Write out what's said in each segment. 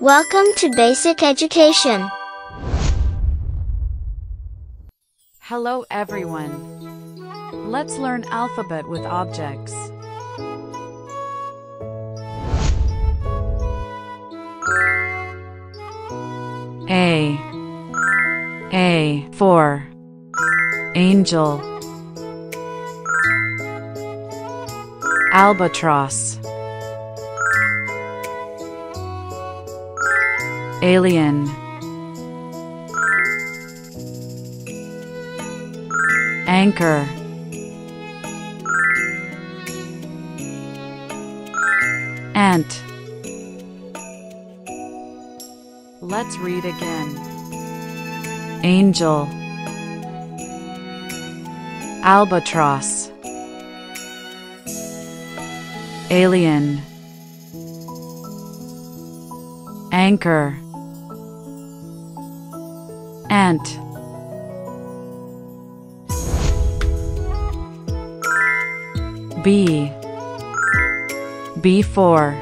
Welcome to Basic Education. Hello everyone. Let's learn alphabet with objects. A A for Angel Albatross Alien. Anchor. Ant. Let's read again. Angel. Albatross. Alien. Anchor Ant B. B for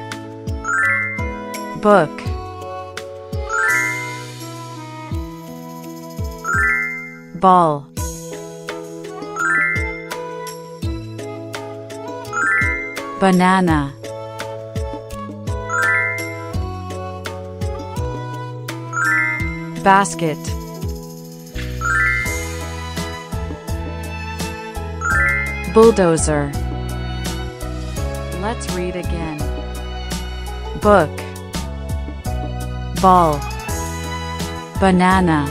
Book. Ball. Banana. Basket Bulldozer. Let's read again. Book. Ball. Banana.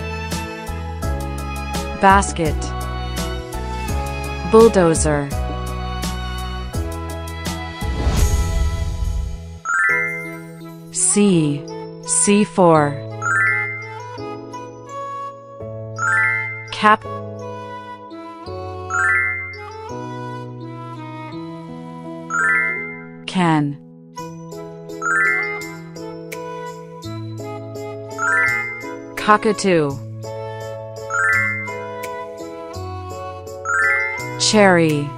Basket. Bulldozer. C. C4. Cap Can Cockatoo. Cherry.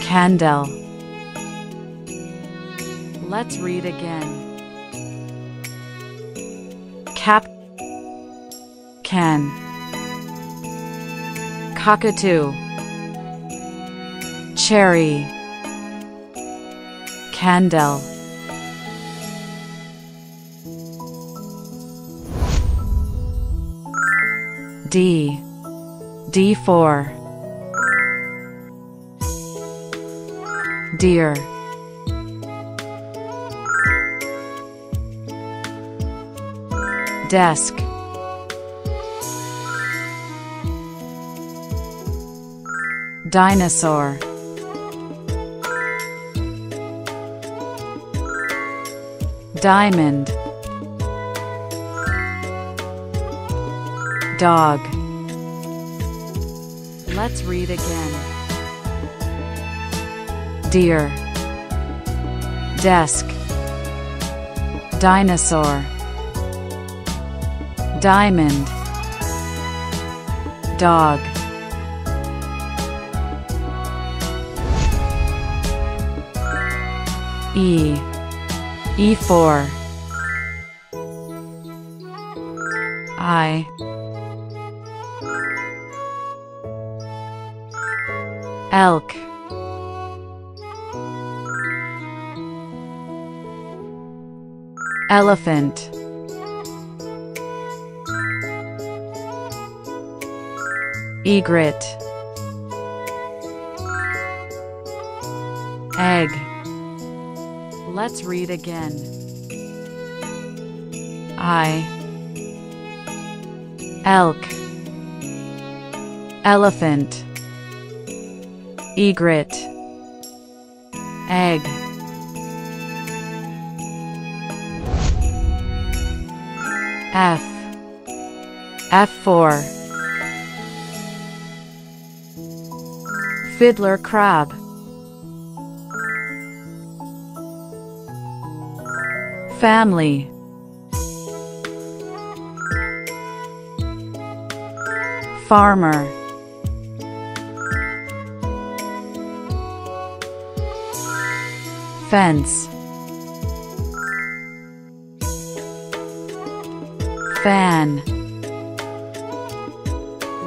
Candle. Let's read again. Cap. Can Cockatoo Cherry Candle. D D4 Deer. Desk Dinosaur. Diamond. Dog. Let's read again. Deer. Desk. Dinosaur. Diamond. Dog E. E4 Eye. Elk. Elephant. Egret. Egg Let's read again. Eye Elk Elephant Egret Egg. F F4 Fiddler crab Family. Farmer. Fence. Fan.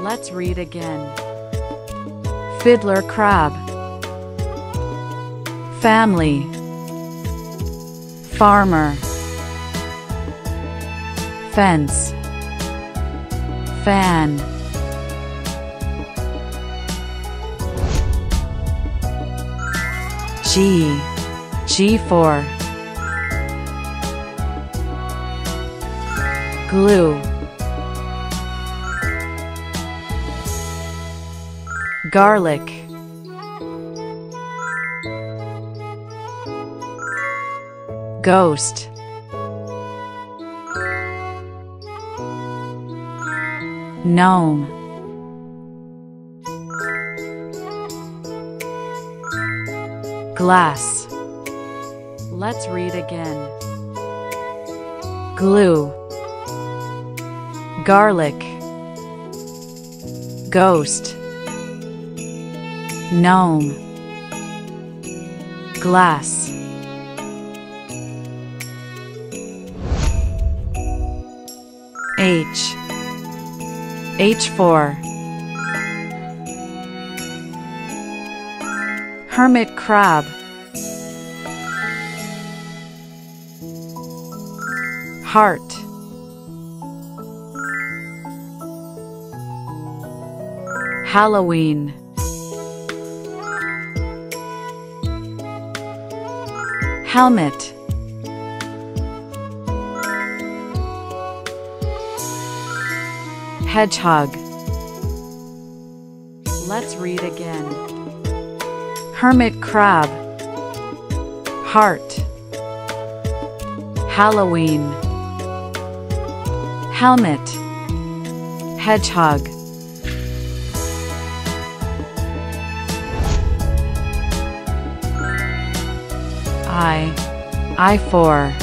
Let's read again. Fiddler crab. Family. Farmer. Fence. Fan. G. G4. Glue. Garlic. Ghost. Gnome. Glass. Let's read again. Glue. Garlic. Ghost. Gnome. Glass. H. H4. Hermit crab. Heart. Halloween. Helmet. Hedgehog. Let's read again. Hermit crab. Heart. Halloween. Helmet. Hedgehog. I. I for.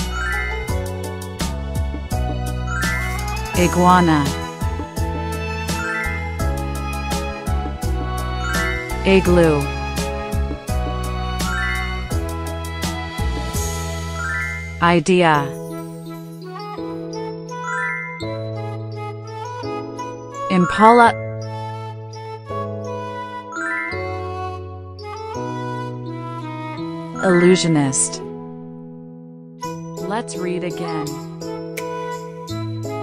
Iguana. Igloo. Idea. Impala. Illusionist. Let's read again.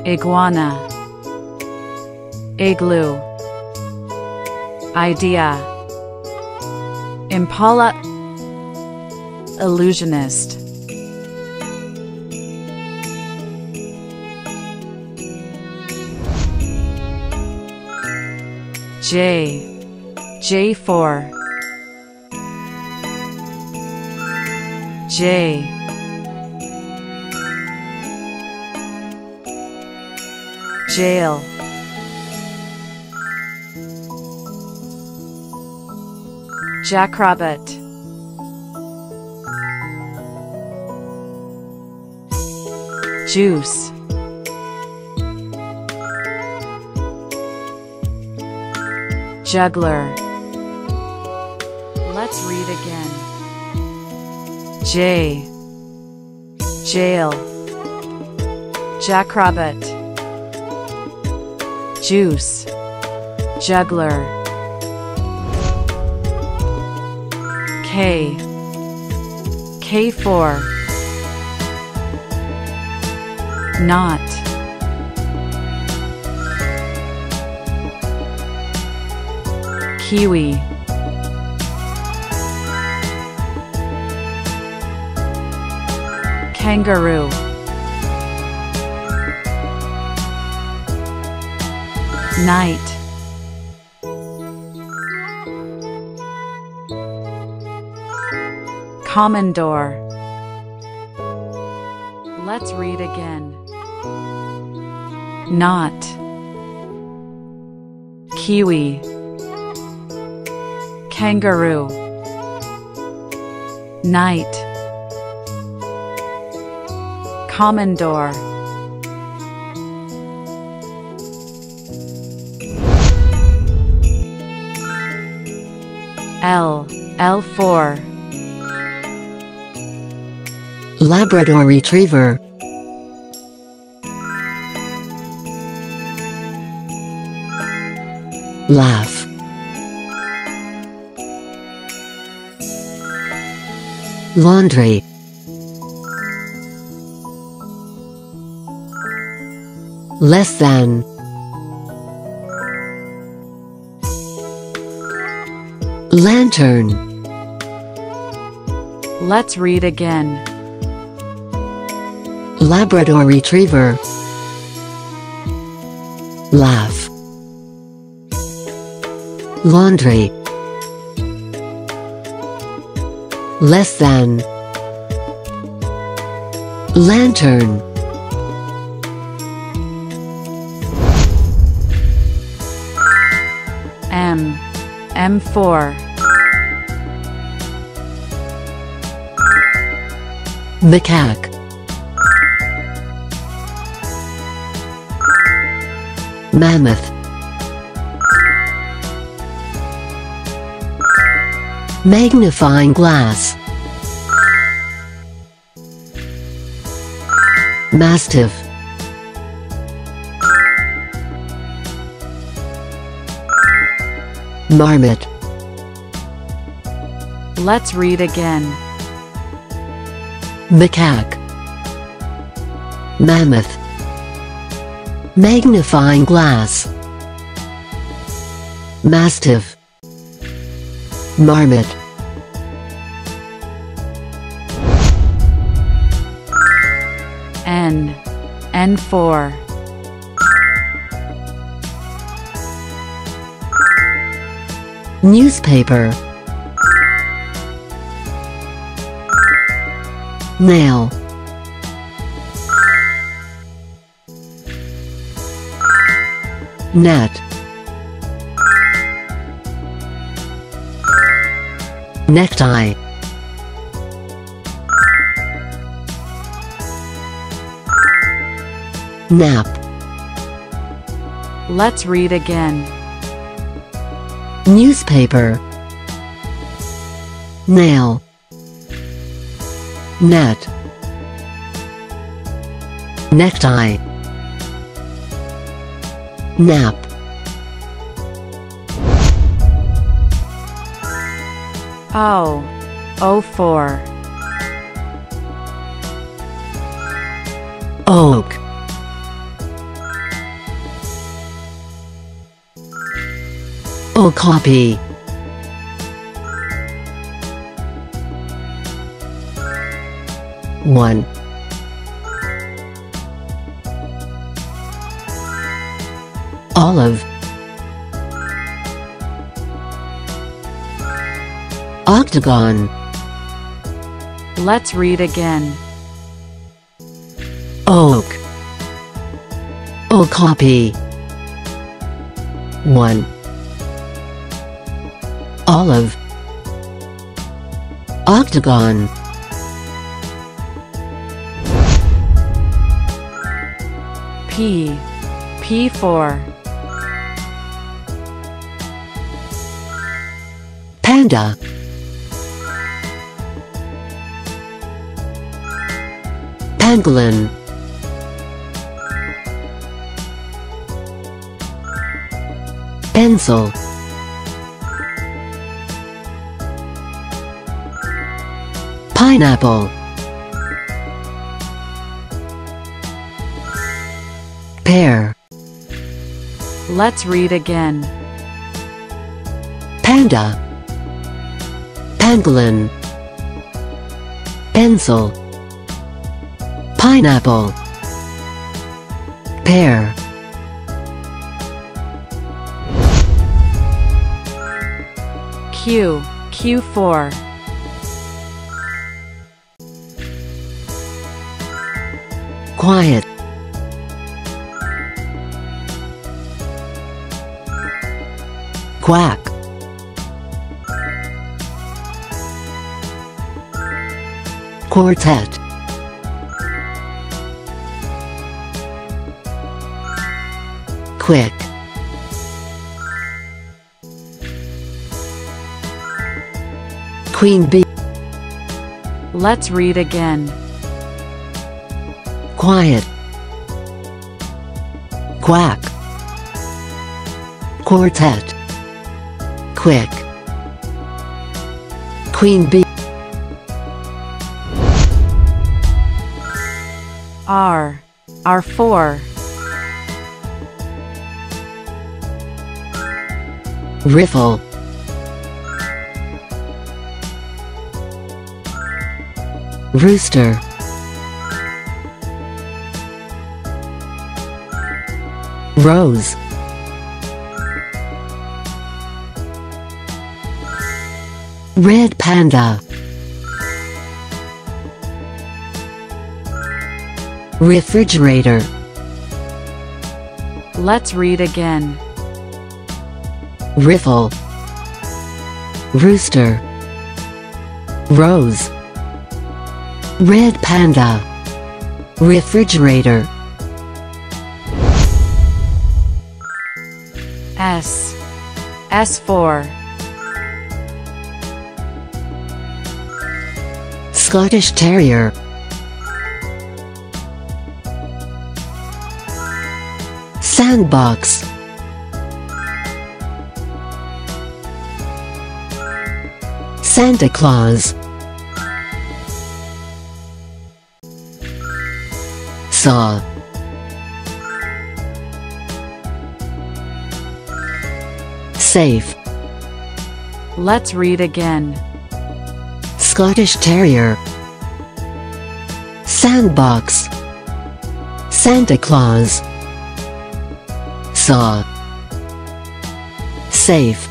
Iguana. Igloo. Idea. Impala. Illusionist. J. J4. J. Jail. Jackrabbit. Juice. Juggler. Let's read again. J. Jail. Jackrabbit. Juice. Juggler. K. K4. Knot. Kiwi. Kangaroo. Knight. Commodore. Let's read again. Knot. Kiwi. Kangaroo. Knight. Commodore. L. L4. Labrador Retriever. Laugh. Laundry. Less than. Lantern. Let's read again. Labrador Retriever. Laugh. Laundry. Less than. Lantern. M. M4. Macaque. Mammoth. Magnifying glass. Mastiff. Marmot. Let's read again. Macaque. Mammoth. Magnifying glass. Mastiff. Marmot. N. N4. Newspaper. Nail. Net. Necktie. Nap. Let's read again. Newspaper. Nail. Net. Necktie. Nap. O. O4. Oak. Okapi. One. Olive. Octagon. Let's read again. Oak. Okapi One. Olive. Octagon. P. P4. Panda. Pangolin. Pencil. Pineapple. Pear. Let's read again. Panda. Pangolin. Pencil. Pineapple. Pear. Q. Q4. Quiet. Quack. Quartet. Quick. Queen bee. Let's read again. quiet, quack, quartet, quick, queen bee, R4. riffle, rooster, rose, red panda, refrigerator, Let's read again. riffle, rooster, rose, red panda, refrigerator, S. S4. Scottish Terrier, Sandbox, Santa Claus, Saw, Safe, Let's read again. Scottish Terrier, Sandbox, Santa Claus, Saw, Safe,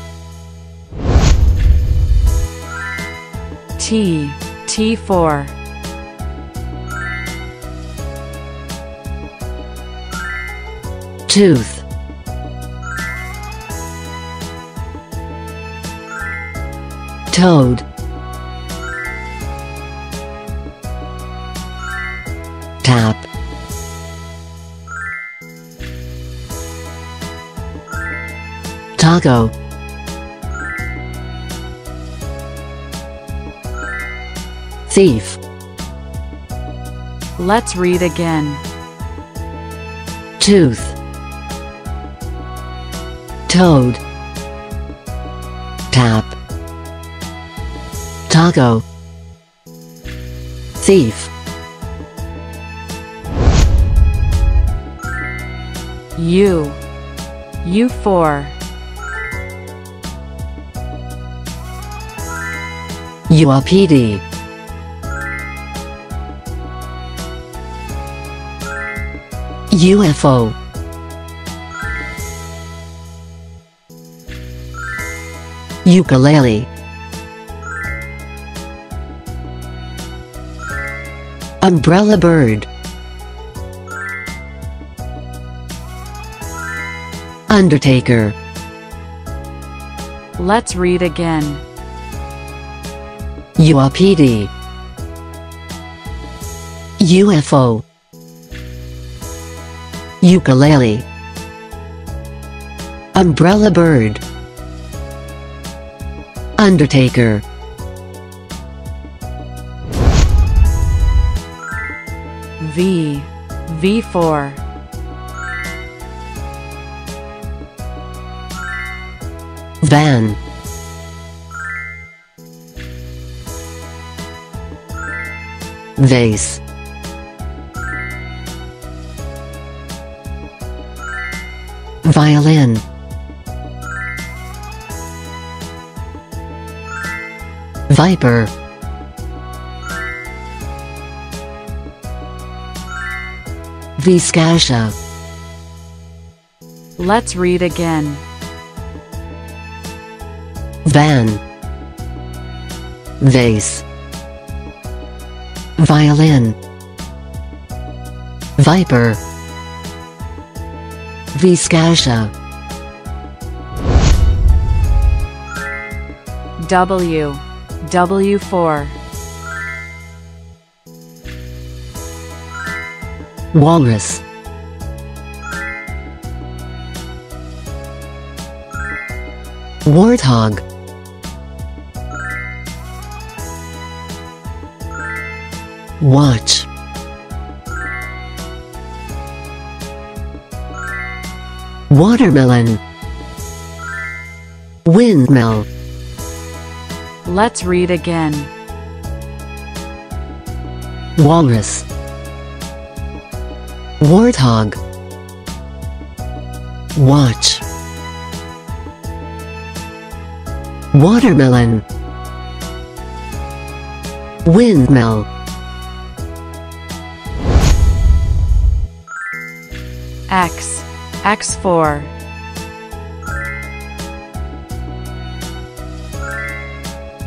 T. T4. Tooth, Toad, Tap, Taco, Thief, Let's read again. Tooth, Toad, Tap, Taco, Thief, U. U4. URPD, UFO, Ukulele, Umbrella bird, Undertaker, Let's read again. URPD, UFO, Ukulele, Umbrella bird, Undertaker, V. V4. Van, Vase, Violin, Viper, Viscacha, Let's read again. Van, Vase, Violin, Viper, Viscacha, W. W4. Walrus, Warthog, Watch. Watermelon. Windmill. Let's read again. Walrus. Warthog. Watch. Watermelon. Windmill. X. X4.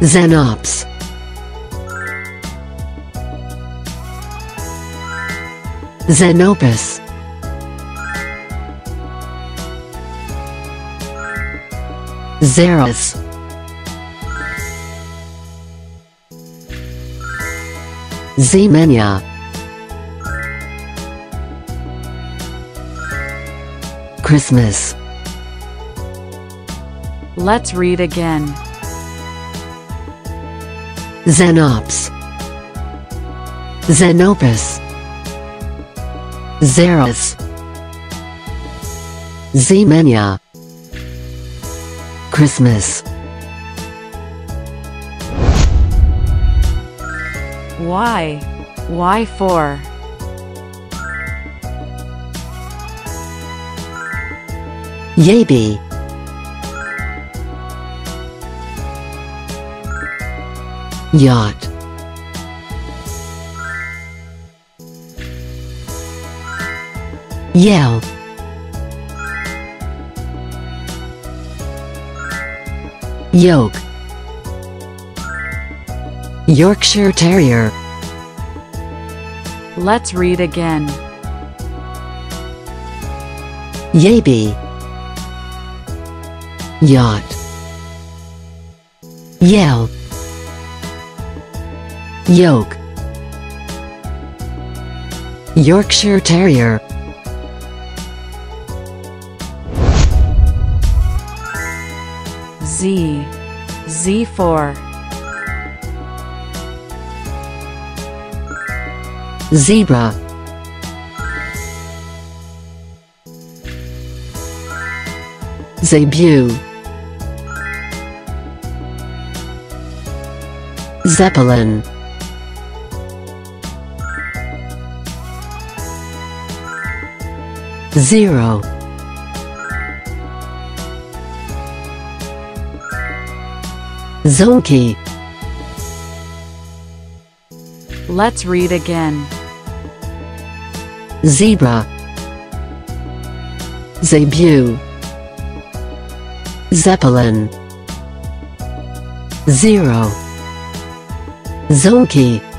Xenops. Xenopus. Xerus. Ximenia. Christmas. Let's read again. Xenops. Xenopus. Xerus. Ximenia. Christmas. Why? Y4. Yabby. Yacht. Yell. Yoke. Yorkshire Terrier. Let's read again. Yabby. Yacht. Yell. Yoke. Yorkshire Terrier. Z. Z4. Zebra. Zebu. Zeppelin. Zero. Zonkey. Let's read again. Zebra. Zebu. Zeppelin. Zero. Zonkey.